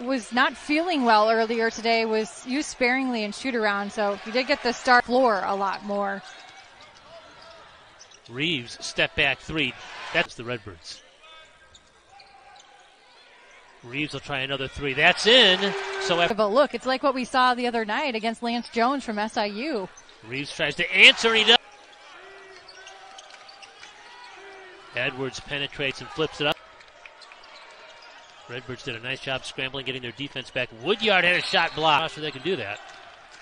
was not feeling well earlier today, was used sparingly in shoot around, so he did get the start floor a lot more. Reeves, step back three. That's the Redbirds. Reeves will try another three. That's in. So after But look, it's like what we saw the other night against Lance Jones from SIU. Reeves tries to answer, he does. Edwards penetrates and flips it up. Redbirds did a nice job scrambling, getting their defense back. Woodyard had a shot blocked. Not sure they can do that.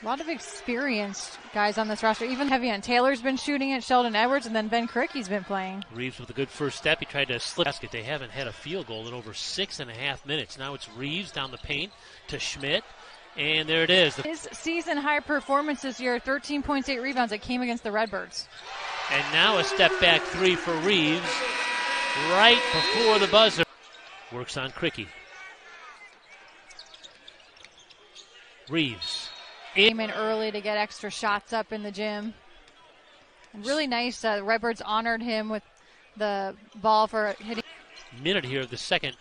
A lot of experienced guys on this roster. Even Kevion Taylor's been shooting it, Sheldon Edwards, and then Ben Krikke's been playing. Reeves with a good first step. He tried to slip basket. They haven't had a field goal in over six and a half minutes. Now it's Reeves down the paint to Schmidt. And there it is. His season high performance this year 13 points, 8 rebounds. It came against the Redbirds. And now a step back three for Reeves right before the buzzer. Works on Krikke. Reeves. Came in early to get extra shots up in the gym. Really nice. Uh, Redbirds honored him with the ball for hitting. Minute here of the second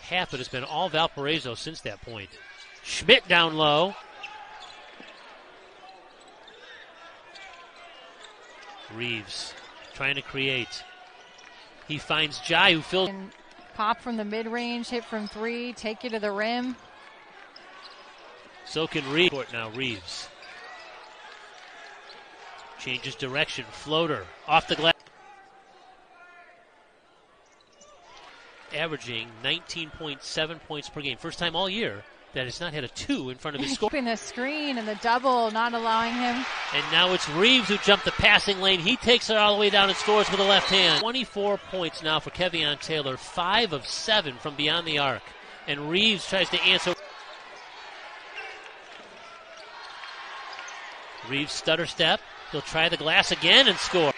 half, but it's been all Valparaiso since that point. Schmidt down low. Reeves trying to create. He finds Jai, who fills. And pop from the mid range, hit from three, take you to the rim. So can Reeves. Now, Reeves. Changes direction. Floater. Off the glass. Averaging 19.7 points per game. First time all year that has not had a two in front of his score. Keeping the screen and the double, not allowing him. And now it's Reeves who jumped the passing lane. He takes it all the way down and scores with the left hand. 24 points now for Kevion Taylor. Five of seven from beyond the arc. And Reeves tries to answer. Reeves stutter step. He'll try the glass again and score.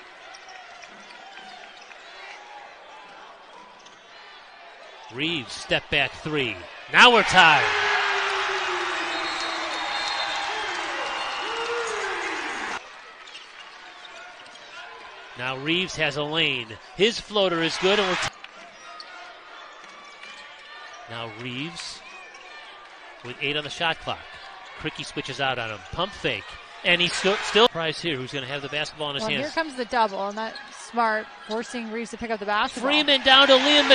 Reeves step back three. Now we're tied. Now Reeves has a lane. His floater is good, and we're. T- now Reeves with eight on the shot clock. Krikke switches out on him. Pump fake. And he's still, still prize here who's going to have the basketball in his Well, hands. here comes the double, and that's smart, forcing Reeves to pick up the basketball. Freeman down to Liam Mc-